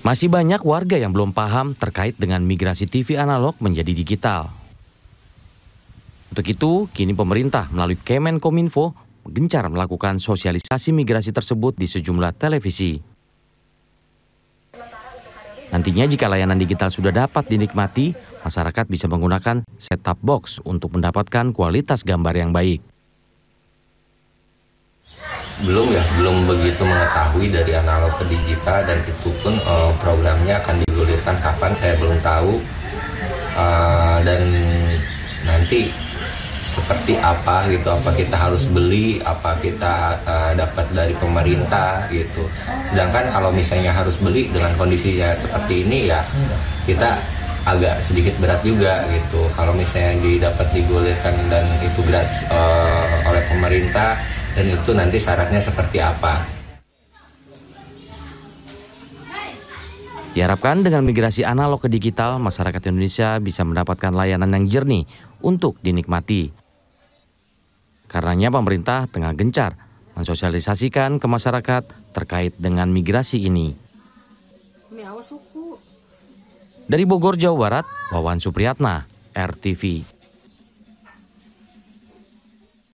Masih banyak warga yang belum paham terkait dengan migrasi TV analog menjadi digital. Untuk itu, kini pemerintah melalui Kemenkominfo gencar melakukan sosialisasi migrasi tersebut di sejumlah televisi. Nantinya jika layanan digital sudah dapat dinikmati, masyarakat bisa menggunakan set-top box untuk mendapatkan kualitas gambar yang baik belum ya belum begitu mengetahui dari analog ke digital dan itu pun uh, programnya akan digulirkan kapan saya belum tahu. Uh, dan nanti seperti apa gitu apa kita harus beli apa kita uh, dapat dari pemerintah gitu. Sedangkan kalau misalnya harus beli dengan kondisinya seperti ini ya kita agak sedikit berat juga gitu. Kalau misalnya didapat digulirkan dan itu gratis uh, oleh pemerintah dan itu nanti syaratnya seperti apa. Diharapkan dengan migrasi analog ke digital, masyarakat Indonesia bisa mendapatkan layanan yang jernih untuk dinikmati. Karenanya pemerintah tengah gencar mensosialisasikan ke masyarakat terkait dengan migrasi ini. Dari Bogor, Jawa Barat, Wawan Supriyatna, RTV.